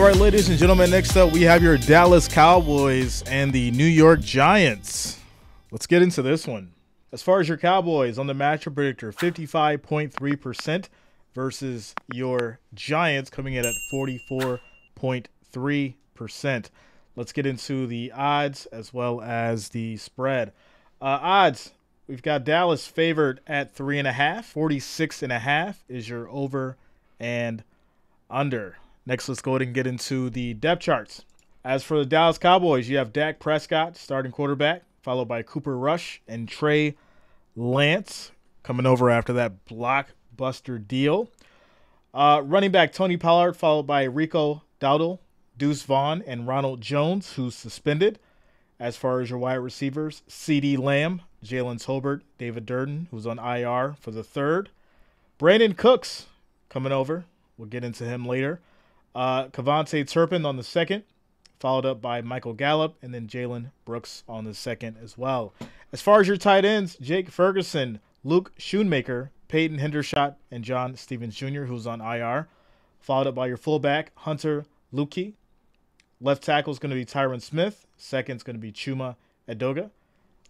All right, ladies and gentlemen, next up we have your Dallas Cowboys and the New York Giants. Let's get into this one. As far as your Cowboys on the matchup predictor, 55.3% versus your Giants coming in at 44.3%. Let's get into the odds as well as the spread. Uh, odds we've got Dallas favored at three and a half. 46 and a half is your over and under. Next, let's go ahead and get into the depth charts. As for the Dallas Cowboys, you have Dak Prescott, starting quarterback, followed by Cooper Rush and Trey Lance coming over after that blockbuster deal. Uh, running back Tony Pollard, followed by Rico Dowdle, Deuce Vaughn, and Ronald Jones, who's suspended. As far as your wide receivers, CeeDee Lamb, Jalen Tolbert, David Durden, who's on IR for the third. Brandin Cooks coming over. We'll get into him later. Uh, KaVontae Turpin on the second, followed up by Michael Gallup, and then Jalen Brooks on the second as well. As far as your tight ends, Jake Ferguson, Luke Schoonmaker, Peyton Hendershot, and John Stephens Jr., who's on IR, followed up by your fullback, Hunter Luepke, Left tackle is going to be Tyron Smith. Second is going to be Chuma Edoga.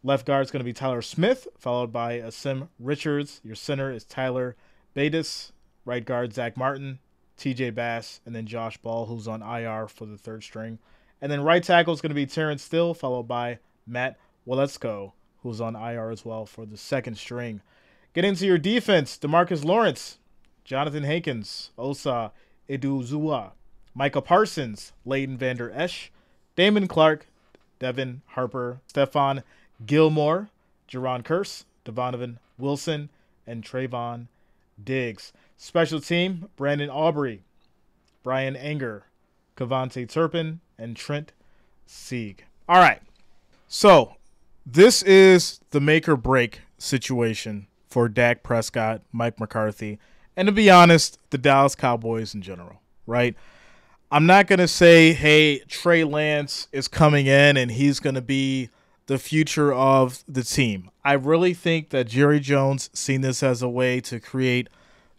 Left guard is going to be Tyler Smith, followed by Asim Richards. Your center is Tyler Biadasz. Right guard, Zack Martin, TJ Bass, and then Josh Ball, who's on IR for the third string. And then right tackle is going to be Terence Steele, followed by Matt Waletzko, who's on IR as well for the second string. Get into your defense, Demarcus Lawrence, Jonathan Hankins, Osa Odighizuwa, Micah Parsons, Leighton Vander Esch, Damone Clark, Devin Harper, Stephon Gilmore, Jayron Kearse, Donovan Wilson, and Trevon Diggs. Special team, Brandon Aubrey, Bryan Anger, KaVontae Turpin, and Trent Sieg. All right. So this is the make or break situation for Dak Prescott, Mike McCarthy, and to be honest, the Dallas Cowboys in general, right? I'm not going to say, hey, Trey Lance is coming in and he's going to be the future of the team. I really think that Jerry Jones seen this as a way to create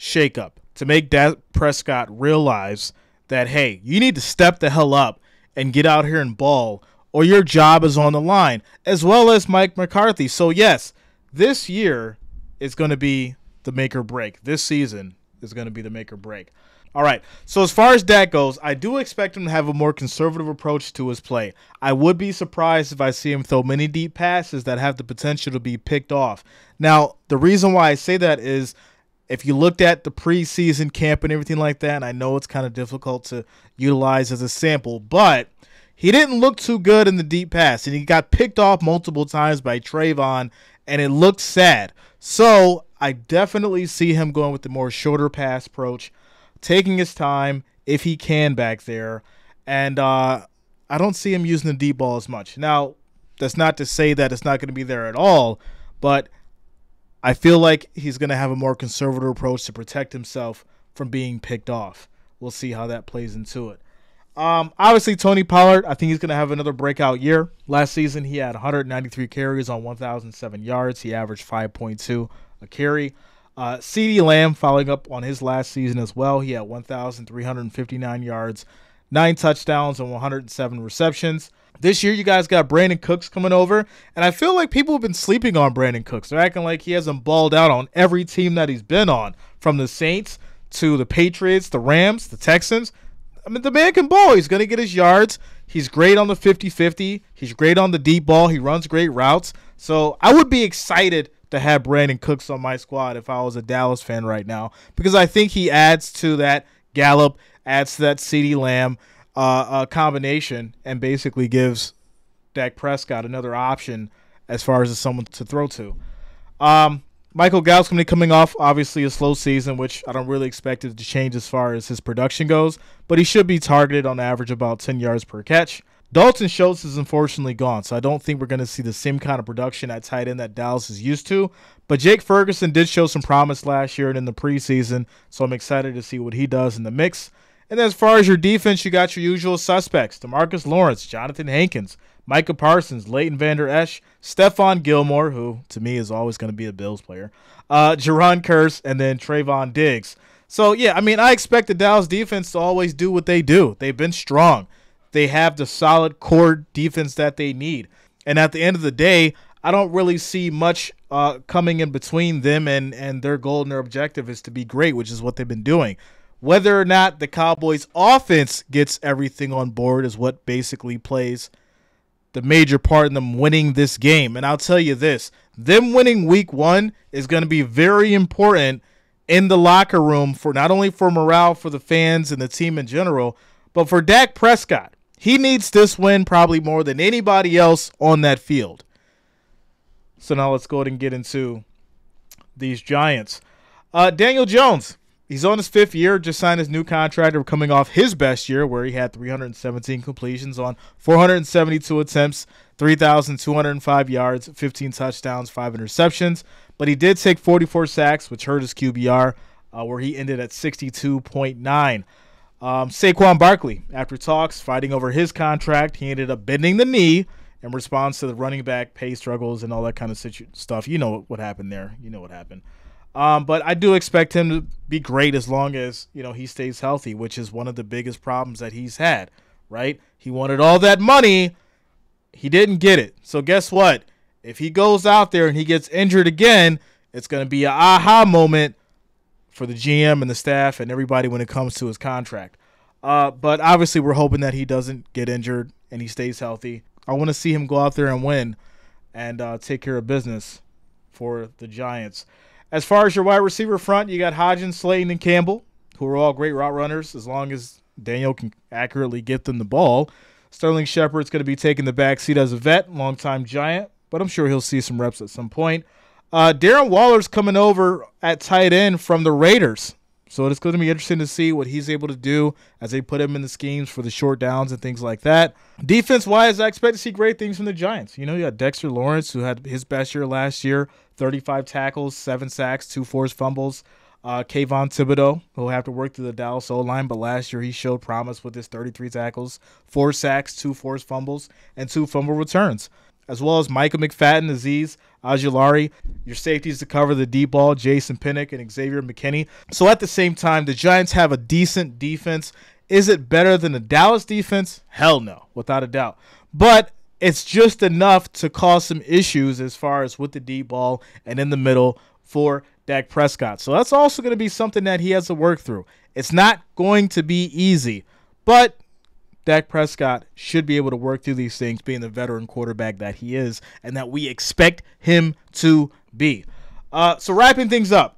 shakeup, to make Dak Prescott realize that, hey, you need to step the hell up and get out here and ball, or your job is on the line, as well as Mike McCarthy. So, yes, this year is going to be the make or break. This season is going to be the make or break. All right. So as far as that goes, I do expect him to have a more conservative approach to his play. I would be surprised if I see him throw many deep passes that have the potential to be picked off. Now, the reason why I say that is if you looked at the preseason camp and everything like that, I know it's kind of difficult to utilize as a sample, but he didn't look too good in the deep pass, and he got picked off multiple times by Trevon, and it looked sad. So I definitely see him going with the more shorter pass approach taking his time if he can back there. And uh, I don't see him using the deep ball as much. Now, that's not to say that it's not going to be there at all, but I feel like he's going to have a more conservative approach to protect himself from being picked off. We'll see how that plays into it. Um, obviously, Tony Pollard, I think he's going to have another breakout year. Last season, he had 193 carries on 1,007 yards. He averaged 5.2 a carry. Uh, Lamb following up on his last season as well. He had 1,359 yards, nine touchdowns, and 107 receptions. This year, you guys got Brandin Cooks coming over, and I feel like people have been sleeping on Brandin Cooks. They're acting like he hasn't balled out on every team that he's been on, from the Saints to the Patriots, the Rams, the Texans. I mean, the man can ball. He's going to get his yards. He's great on the 50 50. He's great on the deep ball. He runs great routes. So I would be excited to have Brandin Cooks on my squad if I was a Dallas fan right now because I think he adds to that Gallup, adds to that CeeDee Lamb uh, combination, and basically gives Dak Prescott another option as far as someone to throw to. Um, Michael Gallup's going to be coming off obviously a slow season, which I don't really expect it to change as far as his production goes, but he should be targeted on average about 10 yards per catch. Dalton Schultz is unfortunately gone, so I don't think we're going to see the same kind of production at tight end that Dallas is used to. But Jake Ferguson did show some promise last year and in the preseason, so I'm excited to see what he does in the mix. And as far as your defense, you got your usual suspects Demarcus Lawrence, Jonathan Hankins, Micah Parsons, Leighton Vander Esch, Stephon Gilmore, who to me is always going to be a Bills player, uh, Jayron Kearse, and then Trevon Diggs. So yeah, I mean, I expect the Dallas defense to always do what they do. They've been strong. They have the solid core defense that they need. And at the end of the day, I don't really see much uh, coming in between them and and their goal and their objective is to be great, which is what they've been doing. Whether or not the Cowboys offense gets everything on board is what basically plays the major part in them winning this game. And I'll tell you this, them winning week 1 is going to be very important in the locker room for not only for morale for the fans and the team in general, but for Dak Prescott. He needs this win probably more than anybody else on that field. So now let's go ahead and get into these Giants. Uh, Daniel Jones, He's on his fifth year, just signed his new contract. We're coming off his best year, where he had 317 completions on 472 attempts, 3,205 yards, 15 touchdowns, five interceptions. But he did take 44 sacks, which hurt his QBR, uh, where he ended at 62.9. Um, Saquon Barkley, after talks fighting over his contract, he ended up bending the knee in response to the running back pay struggles and all that kind of situ- stuff. You know what happened there. You know what happened. Um, but I do expect him to be great as long as you know he stays healthy, which is one of the biggest problems that he's had. Right? He wanted all that money, he didn't get it. So guess what? If he goes out there and he gets injured again, it's going to be an aha moment for the GM and the staff and everybody when it comes to his contract. Uh, but obviously, we're hoping that he doesn't get injured and he stays healthy. I want to see him go out there and win and uh, take care of business for the Giants. As far as your wide receiver front, you got Hodgins, Slayton, and Campbell, who are all great route runners as long as Daniel can accurately get them the ball. Sterling Shepard's going to be taking the back seat as a vet, longtime Giant, but I'm sure he'll see some reps at some point. Uh, Darren Waller's coming over at tight end from the Raiders. So it's going to be interesting to see what he's able to do as they put him in the schemes for the short downs and things like that. Defense wise, I expect to see great things from the Giants. You know, you got Dexter Lawrence, who had his best year last year 35 tackles, seven sacks, two forced fumbles. Uh, Kayvon Thibodeaux, who'll have to work through the Dallas O line, but last year he showed promise with his 33 tackles, four sacks, two forced fumbles, and two fumble returns as well as Micah McFadden, Azeez Ojulari, your safeties to cover the deep ball, Jason Pinnock and Xavier McKinney. So at the same time, the Giants have a decent defense. Is it better than the Dallas defense? Hell no, without a doubt. But it's just enough to cause some issues as far as with the deep ball and in the middle for Dak Prescott. So that's also going to be something that he has to work through. It's not going to be easy, but Dak Prescott should be able to work through these things, being the veteran quarterback that he is, and that we expect him to be. Uh, so, wrapping things up,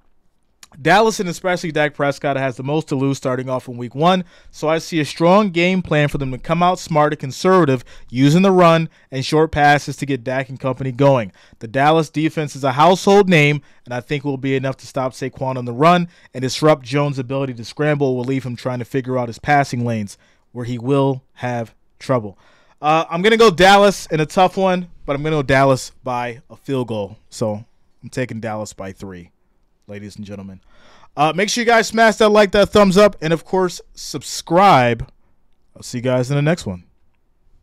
Dallas and especially Dak Prescott has the most to lose starting off in week one, so I see a strong game plan for them to come out smart and conservative, using the run and short passes to get Dak and company going. The Dallas defense is a household name, and I think will be enough to stop Saquon on the run and disrupt Jones' ability to scramble will leave him trying to figure out his passing lanes where he will have trouble. Uh, I'm going to go Dallas in a tough one, but I'm going to go Dallas by a field goal. So I'm taking Dallas by three, ladies and gentlemen. Uh, make sure you guys smash that like, that thumbs up, and of course, subscribe. I'll see you guys in the next one.